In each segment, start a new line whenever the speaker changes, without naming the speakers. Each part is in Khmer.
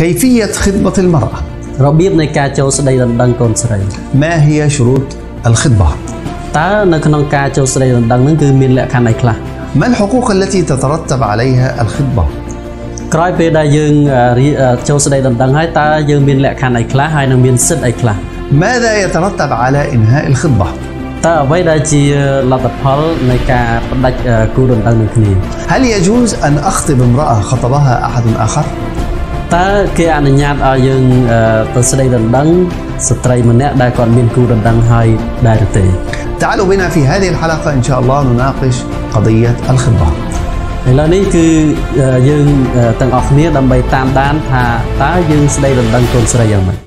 كيفية خطبة المرأة
របៀបនៃការចូលស្ដីដណ្ដឹងកូនស្រី
ما هي شروط الخطبة
តើនៅក្នុងការចូលស្ដីដណ្ដឹងហ្នឹងគឺមានលក្ខខណ្ឌអីខ្លះ
ما الحقوق التي تترتب عليها الخطبة
ក្រោយពេលដែលយើងអឺរៀអឺចូលស្ដីដណ្ដឹងហើយតើយើងមានលក្ខខណ្ឌអីខ្លះហើយនឹងមានសិទ្ធិអីខ្លះ
ماذا يترتب على إنهاء الخطبة
តើអ្វីដែលជាលទ្ធផលនៃការបដិច្ចអឺគូដណ្ដឹងនឹងគ្នា
هل يجوز أن أخطب امرأة خطبها أحد آخر
តើគេអនុញ្ញាតឲ្យយើងអឺទៅស្ដីដណ្ដឹងស្ត្រីម្នាក់ដែលគាត់មានគូដណ្ដឹងហើយដែរឬទេ
تعالوا بنا في هذه الحلقة إن شاء الله نناقش قضية الخطبة
ឥឡូវនេះគឺអឺយើងអឺទាំងអស់គ្នាដើម្បីតាមដានថាតើយើងស្ដីដណ្ដឹងកូនស្រីយ៉ាងម៉េច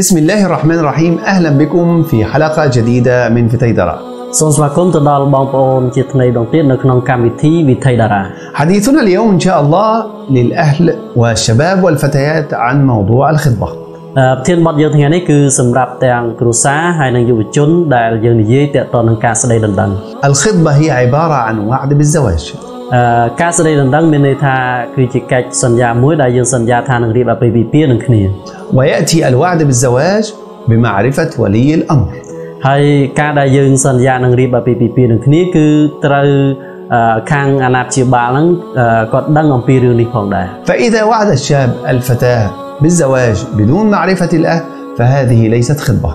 بسم الله الرحمن الرحيم أهلا بكم في حلقة جديدة من فتيدرة
សូមស្វាគមន៍ទៅដល់បងប្អូនជាថ្មីដងទៀតនៅក្នុងកម្មវិធីវិថីតារា
حديثنا اليوم إن شاء الله للأهل والشباب والفتيات عن موضوع الخطبة
អឺប្រធានបទយើងថ្ងៃនេះគឺសម្រាប់ទាំងគ្រួសារហើយនិងយុវជនដែលយើងនិយាយទាក់ទងនឹងការស្ដីដណ្ដឹង
الخطبة هي عبارة عن وعد بالزواج
អឺការស្ដីដណ្ដឹងមានន័យថាគឺជាកិច្ចសន្យាមួយដែលយើងសន្យាថានឹងរៀបអាពាហ៍ពិពាហ៍នឹងគ្នា
ويأتي الوعد بالزواج بمعرفة ولي الأمر
ហើយការដែលយើងសន្យានឹងរៀបអាពាហ៍ពិពាហ៍នឹងគ្នាគឺត្រូវអឺខាងអាណាព្យាបាលហ្នឹងអឺគាត់ដឹងអំពីរឿងនេះផងដែរ
فإذا وعد الشاب الفتاة بالزواج بدون معرفة الأهل فهذه ليست خطبة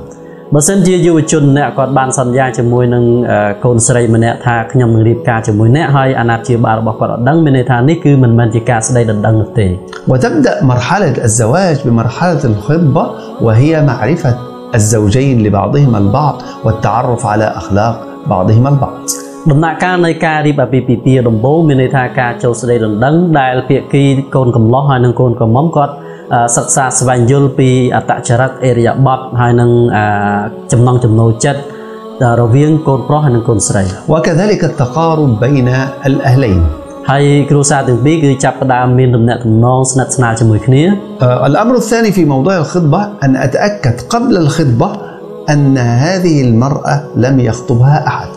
បើសិនជាយុវជនម្នាក់គាត់បានសន្យាជាមួយនឹងអឺកូនស្រីម្នាក់ថាខ្ញុំនឹងរៀបការជាមួយអ្នកហើយអាណាព្យាបាលរបស់គាត់អត់ដឹងមានន័យថានេះគឺមិនមែនជាការស្ដីដណ្ដឹងនោះទេ
وتبدأ مرحلة الزواج بمرحلة الخطبة وهي معرفة الزوجين لبعضهما البعض والتعرف على أخلاق بعضهما البعض
ដំណាក់កាលនៃការរៀបអាពាហ៍ពិពាហ៍ដំបូងមានន័យថាការចូលស្ដីដណ្ដឹងដែលភាគីកូនកំឡោះហើយនិងកូនក្រមុំគាត់អឺ សិក្សាស្វែងយល់ពីអត្តចរិតអេរិយាបថហើយនិងអឺចំណង់ចំណូលចិត្តរវាងកូនប្រុសហើយនិងកូនស្រី
وكذلك التقارب بين الأهلين
ហើយគ្រួសារទាំងពីរគឺចាប់ផ្ដើមមានទំនាក់ទំនងស្និទ្ធស្នាលជាមួយគ្នា
آه، الأمر الثاني في موضوع الخطبة أن أتأكد قبل الخطبة أن هذه المرأة لم يخطبها أحد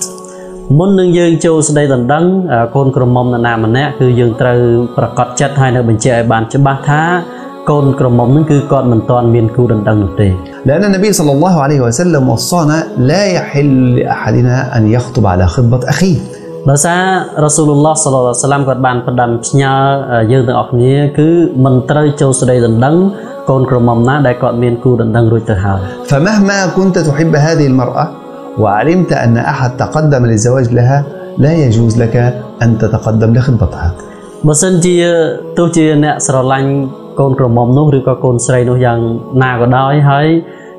មុននឹងយើងចូលស្ដីដណ្ដឹងអឺកូនក្រមុំនរណាម្នាក់គឺយើងត្រូវប្រកាសចិត្តហើយនៅបញ្ជាក់ឲ្យបានច្បាស់ថា កូនក្រមុំហ្នឹងគឺគាត់មិនទាន់មានគូដណ្ដឹងនោះទេ
لأن النبي صلى الله عليه وسلم وصانا لا يحل لأحدنا أن يخطب على خطبة أخيه
ដោយសាររ៉ាស៊ូលឡោះសល្លឡោះសាឡាមគាត់បានផ្ដាំផ្ញើយើងទាំងអស់គ្នាគឺមិនត្រូវចូលស្ដីដណ្ដឹងកូនក្រមុំណាដែលគាត់មានគូដណ្ដឹងរួចទៅហើយ
فمهما كنت تحب هذه المرأة وعلمت أن أحد تقدم للزواج لها لا يجوز لك أن تتقدم لخطبتها
បើសិនជាទោះជាអ្នកស្រឡាញ់ កូនក្រមុំនោះឬក៏កូនស្រីនោះយ៉ាងណាក៏ដោយហើយ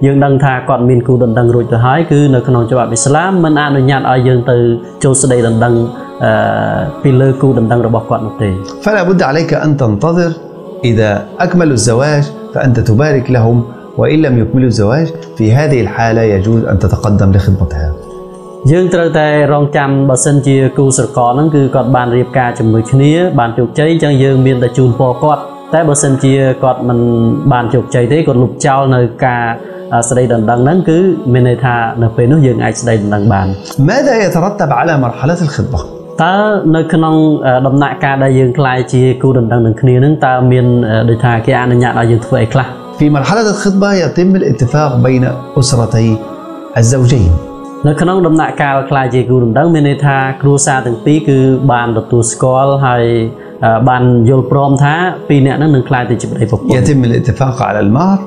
យើងដឹងថាគាត់មានគូដណ្ដឹងរួចទៅហើយគឺនៅក្នុងច្បាប់អ៊ីស្លាមមិនអនុញ្ញាតឲ្យយើងទៅចូលស្ដីដណ្ដឹងអឺពីលើគូដណ្ដឹងរបស់គាត់នោះទេ
فلا بد عليك أن تنتظر إذا أكملوا الزواج فأنت تبارك لهم وإن لم يكملوا الزواج في هذه الحالة يجوز أن تتقدم لخطبتها
យើងត្រូវតែរងចាំបើសិនជាគូស្រករហ្នឹងគឺគាត់បានរៀបការជាមួយគ្នាបានជោគជ័យអញ្ចឹងយើងមានតែជូនពរគាត់ តែបើសិនជាគាត់មិនបានជោគជ័យទេគាត់លុបចោលនៅការអ่าស្ដីដណ្ដឹងហ្នឹងគឺមានន័យថានៅពេលនោះយើងអាចស្ដីដណ្ដឹងបាន
ماذا يترتب على مرحلة الخطبة؟
តើនៅក្នុងអឺដំណាក់កាលដែលយើងខ្លាយជាគូដណ្ដឹងនឹងគ្នាហ្នឹងតើមានអឺដូចថាគេអនុញ្ញាតឲ្យយើងធ្វើអីខ្លះ
في مرحلة الخطبة يتم الاتفاق بين أسرتي الزوجين
នៅក្នុងដំណាក់កាលខ្លាយជាគូដណ្ដឹងមានន័យថាគ្រួសារទាំងពីរគឺបានទទួលស្គាល់ហើយអ អឺ បានយល់ព្រមថាពីរនាក់ហ្នឹងនឹងក្លាយទៅជាប្តីប្រពន្ធ
يتم الاتفاق على المهر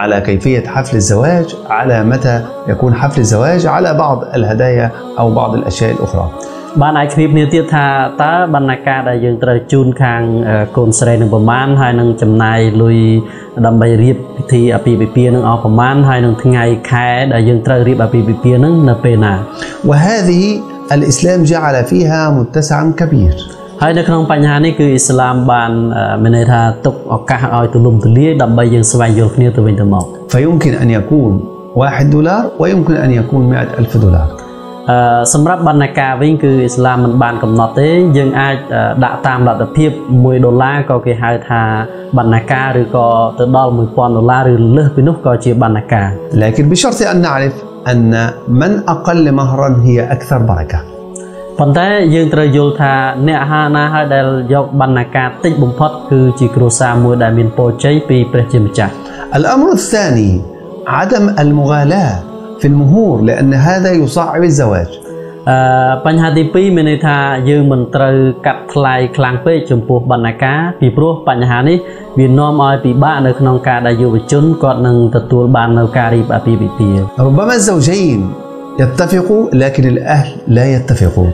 على كيفية حفل الزواج على متى يكون حفل الزواج على بعض الهدايا أو بعض الأشياء الأخرى
បានអាចគ្នាគ្នាទៀតថាតើបណ្ណាការដែលយើងត្រូវជូនខាងអឺកូនស្រីនឹងប្រមាណហើយនឹងចំណាយលុយដើម្បីរៀបពិធីអាពាហ៍ពិពាហ៍នឹងអស់ប្រមាណហើយនឹងថ្ងៃខែដែលយើងត្រូវរៀបអាពាហ៍ពិពាហ៍នឹងនៅពេលណា
وهذه الإسلام جعل فيها متسعا كبير
ហើយនៅក្នុងបញ្ហានេះគឺអ៊ីស្លាមបានអឺមានន័យថាទុកឱកាសឲ្យទូលំទូលាយដើម្បីយើងស្វែងយល់គ្នាទៅវិញទៅមក
فيمكن أن يكون واحد دولار ويمكن أن يكون مئة ألف دولار
អឺសម្រាប់បណ្ណាការវិញគឺអ៊ីស្លាមមិនបានកំណត់ទេយើងអាចអឺដាក់តាមលទ្ធភាព1ដុល្លារក៏គេហៅថាបណ្ណាការឬក៏ទៅដល់1000ដុល្លារឬលើសពីនោះក៏ជាបណ្ណាការ
لكن بشرط أن نعرف أن من أقل مهرا هي أكثر بركة
ប៉ុន្តែយើងត្រូវយល់ថាអ្នកហាណាហើយដែលយកបណ្ណាការតិចបំផុតគឺជាគ្រួសារមួយដែលមានពរជ័យពីព្រះជាម្ចាស់
الأمر الثاني عدم المغالاة في المهور لأن هذا يصعب الزواج
អឺបញ្ហាទី2មានន័យថាយើងមិនត្រូវកាត់ថ្លៃខ្លាំងពេកចំពោះបណ្ណាការពីព្រោះបញ្ហានេះវានាំឲ្យពិបាកនៅក្នុងការដែលយុវជនគាត់នឹងទទួលបាននៅការរៀបអាពាហ៍ពិពាហ៍
ربما الزوجين يتفقوا لكن الأهل لا يتفقون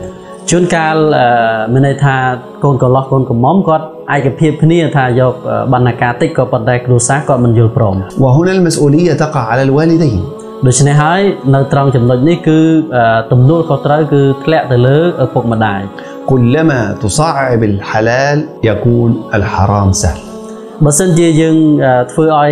ជួនកាលអឺមានន័យថាកូនកន្លោះកូនកំមុំគាត់ឯកភាពគ្នាថាយកអឺបណ្ណាការតិចក៏ប៉ុន្តែគ្រួសារគាត់មិនយល់ព្រម
وهنا المسؤولية تقع على الوالدين
ដូច្នេះហើយនៅត្រង់ចំណុចនេះគឺអឺទំនួលខុសត្រូវគឺធ្លាក់ទៅលើឪពុកម្ដាយ
كلما تصعب الحلال يكون الحرام سهل
បើសិនជាយើងអឺធ្វើឲ្យ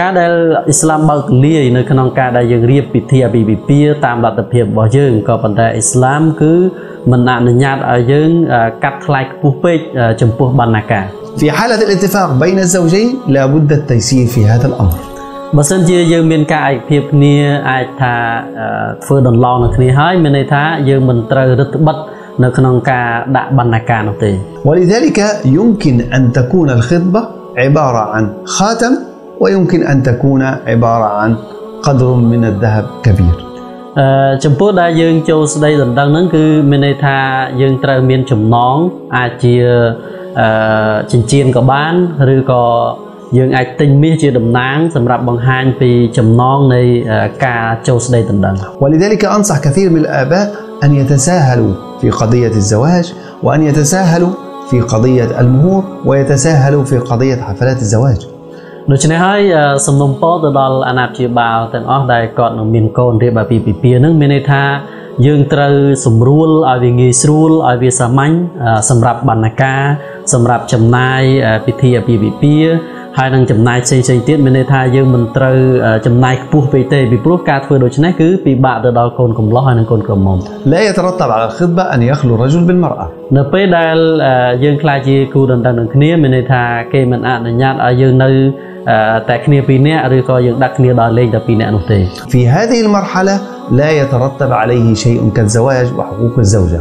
ការដែលអ៊ីស្លាមបើកលាយនៅក្នុងការដែលយើងរៀបពិធីអាពាហ៍ពិពាហ៍តាមលទ្ធភាពរបស់យើងក៏ប៉ុន្តែអ៊ីស្លាមគឺមិនអនុញ្ញាតឲ្យយើងអឺកាត់ថ្លៃខ្ពស់ពេកអឺចំពោះបណ្ណាការ
في حالة الاتفاق بين الزوجين لابد التيسير في هذا الأمر
បើសិនជាយើងមានការឯកភាពគ្នាអាចថាអឺធ្វើដន្លងនឹងគ្នាហើយមានន័យថាយើងមិនត្រូវរឹតបន្តឹងនៅក្នុងការដាក់បណ្ណាការនោះទេ
ولذلك يمكن أن تكون الخطبة عبارة عن خاتم ويمكن أن تكون عبارة عن قدر من الذهب كبير
អឺចំពោះដែលយើងចូលស្ដីដណ្ដឹងហ្នឹងគឺមានន័យថាយើងត្រូវមានចំណងអាចជាអឺចិញ្ចៀនក៏បានឬក៏យើងអាចទិញមាសជាតំណាងសម្រាប់បង្ហាញពីចំណងនៃអឺការចូលស្ដីដណ្ដឹង
ولذلك أنصح كثير من الآباء أن يتساهلوا في قضية الزواج وأن يتساهلوا في قضية المهور ويتساهلوا في قضية حفلات الزواج
ដូច្នេះហើយអឺសំណុំពរទៅដល់អាណាព្យាបាលទាំងអស់ដែលគាត់នឹងមានកូនរៀបអាពាហ៍ពិពាហ៍ហ្នឹងមានន័យថាយើងត្រូវសម្រួលឲ្យវាងាយស្រួលឲ្យវាសាមញ្ញអឺសម្រាប់បណ្ណាការសម្រាប់ចំណាយអឺពិធីអាពាហ៍ពិពាហ៍ ហើយនឹងចំណាយផ្សេងៗទៀតមានន័យថាយើងមិនត្រូវអឺចំណាយខ្ពស់ពេកទេពីព្រោះការធ្វើដូច្នេះគឺពិបាកទៅដល់កូនកំលោះហើយនិងកូនក្រមុំ
لا يترتب على الخطبة أن يخلو الرجل بالمرأة
នៅពេលដែលអឺយើងខ្លាចជាគូដណ្ដឹងនឹងគ្នាមានន័យថាគេមិនអនុញ្ញាតឲ្យយើងនៅអឺតែគ្នាពីរនាក់ឬក៏យើងដាក់គ្នាដល់លេងតែពីរនាក់នោះទេ
في هذه المرحلة لا يترتب عليه شيء كالزواج وحقوق الزوجة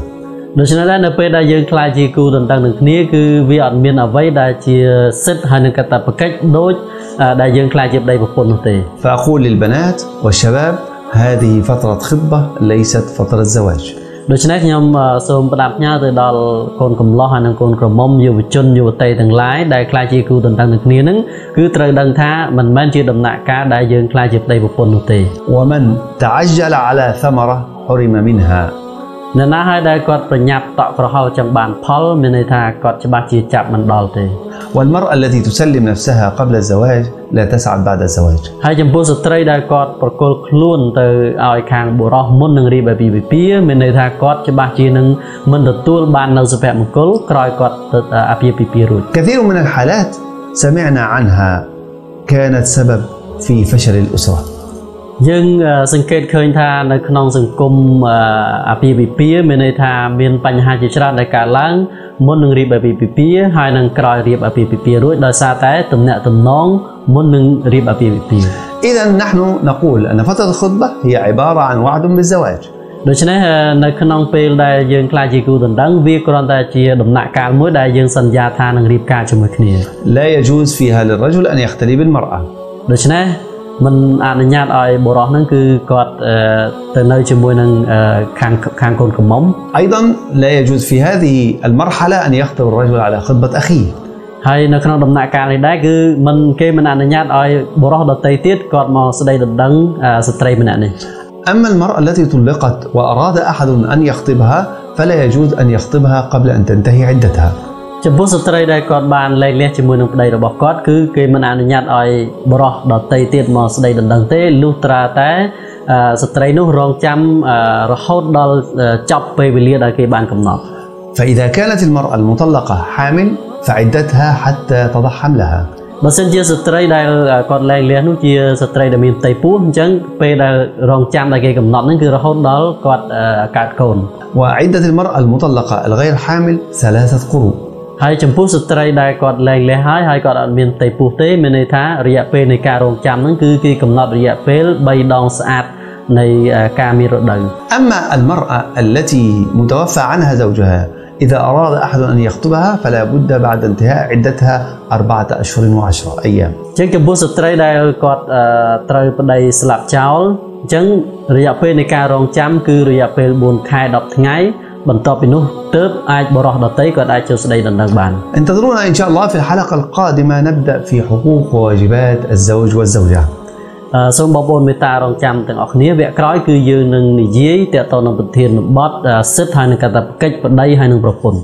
ដូច្នេះដែរនៅពេលដែលយើងខ្លាចជាគូដណ្ដឹងនឹងគ្នាគឺវាអត់មានអ្វីដែលជាសិទ្ធិហើយនឹងកាតព្វកិច្ចដូចអឺដែលយើងខ្លាចជាប្តីប្រពន្ធនោះទេ
فأقول للبنات والشباب هذه فترة خطبة ليست فترة زواج
ដូច្នេះខ្ញុំអឺសូមផ្ដាំផ្ញើទៅដល់កូនកំលោះហើយនិងកូនក្រមុំយុវជនយុវតីទាំងឡាយដែលខ្លាចជាគូដណ្ដឹងនឹងគ្នានឹងគឺត្រូវដឹងថាមិនមែនជាដំណាក់កាលដែលយើងខ្លាចជាប្តីប្រពន្ធនោះទេ
ومن تعجل على ثمرة حرم منها
នៅណាហើយដែលគាត់ប្រញាប់តក់ក្រហល់ចង់បានផលមានន័យថាគាត់ច្បាស់ជាចាប់មិនដល់ទេ
والمرأة التي تسلم نفسها قبل الزواج لا تسعد بعد الزواج
ហើយចំពោះស្ត្រីដែលគាត់ប្រគល់ខ្លួនទៅឲ្យខាងបុរសមុននឹងរៀបអាពាហ៍ពិពាហ៍មានន័យថាគាត់ច្បាស់ជានឹងមិនទទួលបាននៅសុភមង្គលក្រោយគាត់ទៅអាពាហ៍ពិពាហ៍រួច
كثير من الحالات سمعنا عنها كانت سبب في فشل الأسرة
យើងអឺសង្កេតឃើញថានៅក្នុងសង្គមអឺអាពាហ៍ពិពាហ៍មានន័យថាមានបញ្ហាជាច្រើនដែលកើតឡើងមុននឹងរៀបអាពាហ៍ពិពាហ៍ហើយនឹងក្រោយរៀបអាពាហ៍ពិពាហ៍រួចដោយសារតែទំនាក់ទំនងមុននឹងរៀបអាពាហ៍ពិពាហ៍
إذا نحن نقول أن فترة الخطبة هي عبارة عن وعد بالزواج
ដូច្នេះនៅក្នុងពេលដែលយើងខ្លាចជាគូដណ្ដឹងវាគ្រាន់តែជាដំណាក់កាលមួយដែលយើងសន្យាថានឹងរៀបការជាមួយគ្នា
لا يجوز فيها للرجل أن يختلي بالمرأة
ដូច្នេះ មិនអនុញ្ញាតឲ្យបុរសហ្នឹងគឺគាត់ទៅនៅជាមួយនឹងខាងខាងកូនក្រមុំ
أيضا لا يجوز في هذه المرحلة أن يخطب الرجل على خطبة أخيه.
ហើយនៅក្នុងដំណាក់កាលនេះដែរគឺមិនគេមិនអនុញ្ញាតឲ្យបុរសដតីទៀតគាត់មកស្ដីដណ្ដឹងស្ត្រីម្នាក់នេះ
أما المرأة التي طلقت وأراد أحد أن يخطبها فلا يجوز أن يخطبها قبل أن تنتهي عدتها.
ចំពោះស្ត្រីដែលគាត់បានលែងលះជាមួយនឹងប្តីរបស់គាត់គឺគេមិនអនុញ្ញាតឲ្យបុរសដទៃទៀតមកស្ដីដណ្ដឹងទេលុះត្រាតែអឺស្ត្រីនោះរងចាំអឺរហូតដល់អឺចប់ពេលវេលាដែលគេបានកំណត់
فإذا كانت المرأة المطلقة حامل فعدتها حتى تضع حملها
បើសិនជាស្ត្រីដែលគាត់លែងលះនោះជាស្ត្រីដែលមានផ្ទៃពោះអញ្ចឹងពេលដែលរងចាំដែលគេកំណត់ហ្នឹងគឺរហូតដល់គាត់អឺកើតកូន
وعدة المرأة المطلقة الغير حامل ثلاثة قروء
ហើយចំពោះស្ត្រីដែលគាត់លែងលះហើយហើយគាត់អត់មានផ្ទៃពោះទេមានន័យថារយៈពេលនៃការរងចាំហ្នឹងគឺគេកំណត់រយៈពេល3ដងស្អាតនៃអឺការមានរដូវ
أما المرأة التي متوفى عنها زوجها إذا أراد أحد أن يخطبها فلا بد بعد انتهاء عدتها أربعة أشهر وعشرة أيام
អញ្ចឹងចំពោះស្ត្រីដែលគាត់អឺត្រូវប្តីស្លាប់ចោលអញ្ចឹងរយៈពេលនៃការរងចាំគឺរយៈពេល4ខែ10ថ្ងៃ បន្ទាប់ពីនោះទើបអាចបរោះដតីគាត់អាចចូលស្ដីដណ្ដឹងបាន
انتظرونا إن شاء الله في الحلقة القادمة نبدأ في حقوق وواجبات الزوج والزوجة
អឺសូមបងប្អូនមេត្តារងចាំទាំងអស់គ្នាវគ្គក្រោយគឺយើងនឹងនិយាយទាក់ទងនឹងប្រធានបទអឺសិទ្ធិហើយនឹងកាតព្វកិច្ចប្តីហើយនឹងប្រពន្ធ